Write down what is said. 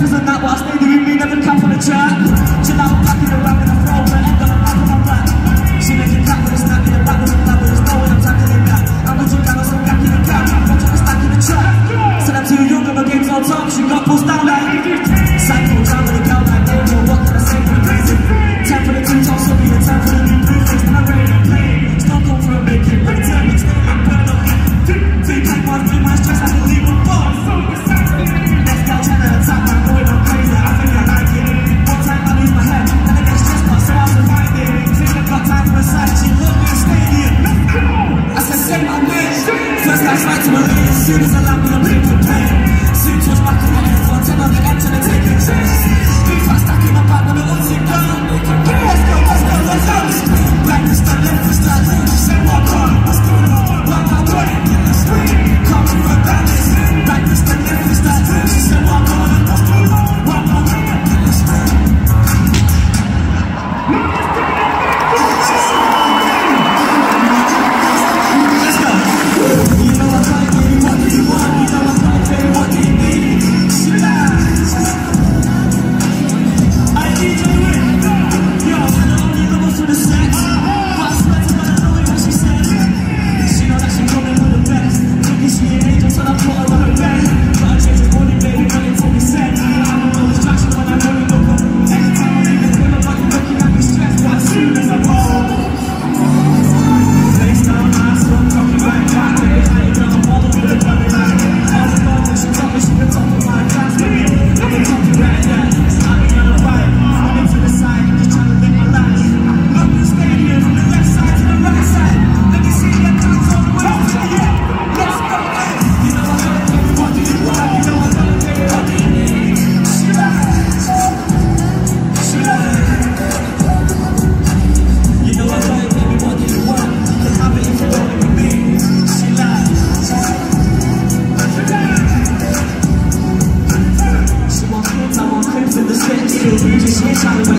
i'm that last name, the room, we never come for the trap. So now I'm packing the rap I tried to believe as soon as I land with a paper pen Soon touch back and I can't I know that I'm trying to take a chance Be fast, I keep my partner, but once you go, it.